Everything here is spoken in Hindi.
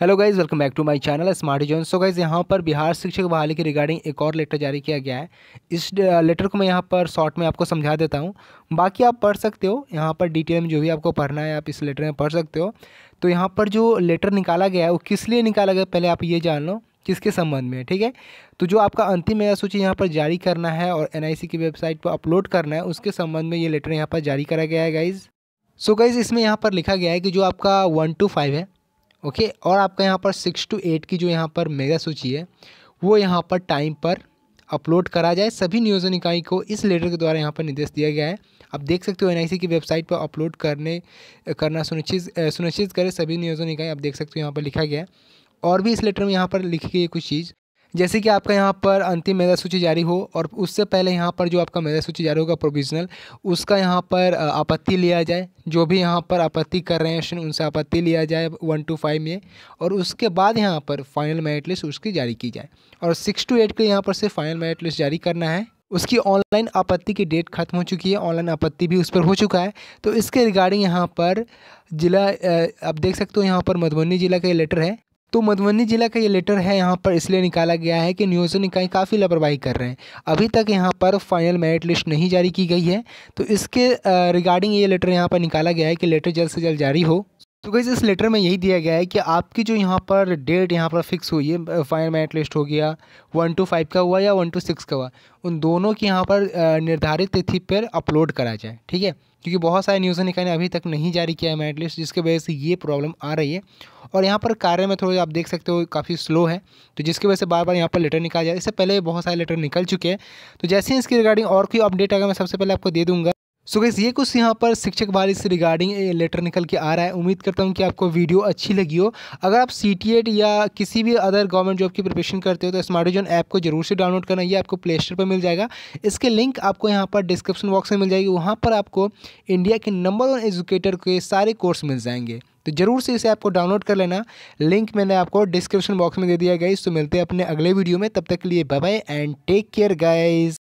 Hello guys welcome back to my channel smart zone so guys यहाँ पर बिहार शिक्षक बहाली के रिगार्डिंग एक और लेटर जारी किया गया है। इस लेटर को मैं यहाँ पर शॉर्ट में आपको समझा देता हूँ। बाकी आप पढ़ सकते हो। यहाँ पर डिटेल में जो भी आपको पढ़ना है, आप इस लेटर में पढ़ सकते हो। तो यहाँ पर जो लेटर निकाला गया है, वो किस लिए निकाला गया पहले आप ये जान लो, किसके संबंध में ठीक है? तो जो आपका अंतिम मेरा सूची यहाँ पर जारी करना है और एनआईसी की वेबसाइट पर अपलोड करना है, उसके संबंध में ये लेटर यहाँ पर जारी करा गया है गाइज़ सो गाइज़ इसमें यहाँ पर लिखा गया है कि जो आपका वन टू फाइव है ओके? और आपका यहाँ पर सिक्स टू एट की जो यहाँ पर मेगा सूची है, वो यहाँ पर टाइम पर अपलोड करा जाए। सभी नियोजन इकाई को इस लेटर के द्वारा यहाँ पर निर्देश दिया गया है। आप देख सकते हो एनआईसी की वेबसाइट पर अपलोड करने, करना सुनिश्चित सुनिश्चित करें। सभी नियोजन इकाई आप देख सकते हो यहाँ पर लिखा गया है। और भी इस लेटर में यहाँ पर लिखी गई कुछ चीज़। जैसे कि आपका यहाँ पर अंतिम मेधा सूची जारी हो और उससे पहले यहाँ पर जो आपका मेधा सूची जारी होगा प्रोविजनल उसका यहाँ पर आपत्ति लिया जाए। जो भी यहाँ पर आपत्ति कर रहे हैं उनसे आपत्ति लिया जाए वन टू फाइव में और उसके बाद यहाँ पर फाइनल मेरिट लिस्ट उसकी जारी की जाए। और सिक्स टू एट के यहाँ पर से फाइनल मेरिट लिस्ट जारी करना है। उसकी ऑनलाइन आपत्ति की डेट खत्म हो चुकी है ऑनलाइन आपत्ति भी उस पर हो चुका है। तो इसके रिगार्डिंग यहाँ पर जिला आप देख सकते हो यहाँ पर मधुबनी जिला का ये लेटर है। तो मधुबनी जिला का ये लेटर है, यहाँ पर इसलिए निकाला गया है कि नियोजन इकाई काफ़ी लापरवाही कर रहे हैं। अभी तक यहाँ पर फाइनल मेरिट लिस्ट नहीं जारी की गई है तो इसके रिगार्डिंग ये लेटर यहाँ पर निकाला गया है कि लेटर जल्द से जल्द जारी हो। तो गई इस लेटर में यही दिया गया है कि आपकी जो यहाँ पर डेट यहाँ पर फिक्स हुई है फाइनल मेरिट लिस्ट हो गया वन टू फाइव का हुआ या वन टू सिक्स का हुआ, उन दोनों की यहाँ पर निर्धारित तिथि पर अपलोड करा जाए, ठीक है? क्योंकि बहुत सारे न्यूज़ निकाय ने अभी तक नहीं जारी किया है मेरिट लिस्ट जिसकी वजह से ये प्रॉब्लम आ रही है। और यहाँ पर कार्य में थोड़ा आप देख सकते हो, काफ़ी स्लो है तो जिसकी वजह से बार बार यहाँ पर लेटर निकाला जाए इससे पहले बहुत सारे लेटर निकल चुके हैं तो जैसे ही इसकी रिगार्डिंग और कोई अपडेट अगर मैं सबसे पहले आपको दे दूँगा। सो so गैस ये कुछ यहाँ पर शिक्षक वाली से रिगार्डिंग लेटर निकल के आ रहा है। उम्मीद करता हूँ कि आपको वीडियो अच्छी लगी हो। अगर आप सी या किसी भी अदर गवर्नमेंट जॉब की प्रिपरेशन करते हो तो स्मार्ट जोन ऐप को ज़रूर से डाउनलोड करना। ये आपको प्ले स्टोर पर मिल जाएगा। इसके लिंक आपको यहाँ पर डिस्क्रिप्शन बॉक्स में मिल जाएगी। वहाँ पर आपको इंडिया के नंबर वन एजुकेटर के सारे कोर्स मिल जाएँगे। तो ज़रूर से इसे आपको डाउनलोड कर लेना। लिंक मैंने आपको डिस्क्रिप्शन बॉक्स में दे दिया गाइज़ तो मिलते हैं अपने अगले वीडियो में। तब तक के लिए bye bye and take care guys